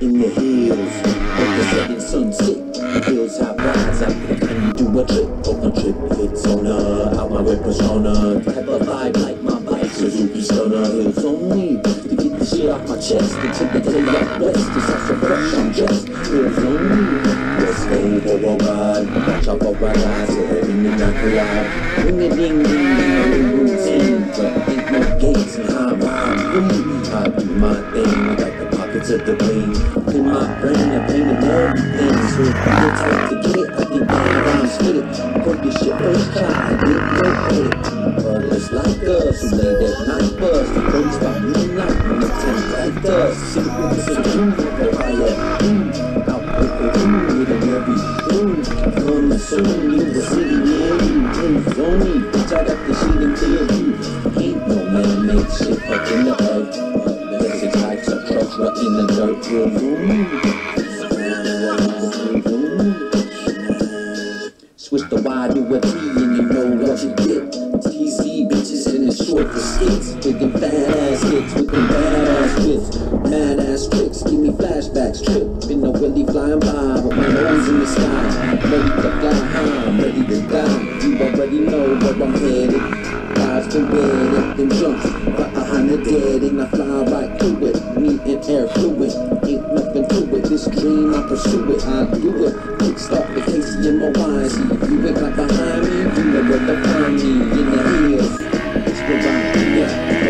In the trip, oh, a on her, out my red persona, type of vibe like my bike, Suzuki Stunner, hills only, to get the shit off my chest, until the day out west, it's also fresh, I'm dressed, hills only, let's go for a ride, watch out for right eyes, so and not collide, ring a ding ding, ding, ring routine, but ain't no gates and high ride, free, I do my thing, I got the pockets of the brain, in my brain, I painted everything, so if I get to get, I'm spit it, put this shit first try, get no credit, but it's like us, late at night bus, the police by moonlight, when the tent like us, see the witness of doom, the fire, mm, out with the doom, with a every doom, come soon, leave the city near you, dreams only, bitch, I got the shit in clear view, ain't no man-made shit up in the earth, there's a types of right in the dirt, real Switch Y to a T and you know what you get. TC bitches and it's short for skits. With them fat ass hits, with them bad ass whips. Mad ass tricks, give me flashbacks. Trip in the willy flying by with my nose in the sky. Ready to high, I'm ready to die. You already know where I'm headed. Eyes to red, up them jumps. Right behind the dead and I fly right through it. Me and air fluid, This dream I pursue it, I do it. Kick start the case in my wise. You it right behind me, you know where to find me in the hills. It's the right